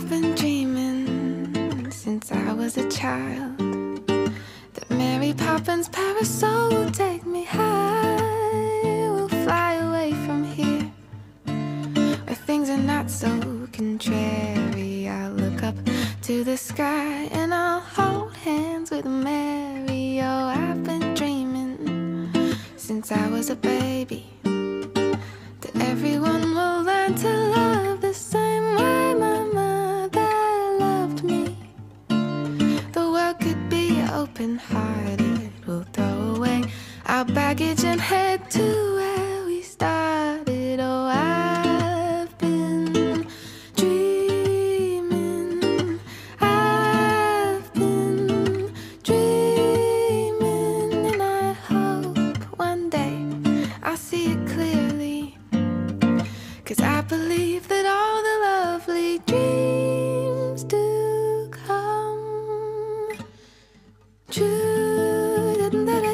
I've been dreaming since I was a child that Mary Poppins' parasol will take me high. We'll fly away from here where things are not so contrary. I'll look up to the sky and I'll hold hands with Mary. Oh, I've been dreaming since I was a baby that everyone open hearted. We'll throw away our baggage and head to where we started. Oh, I've been dreaming. I've been dreaming. And I hope one day I'll see it clearly. Cause I believe that all the lovely dreams do come true. Oh, I've been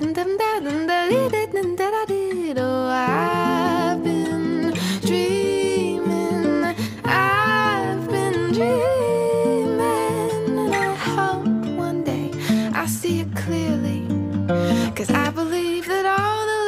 dreaming, I've been dreaming, clearly. Cause I believe that all the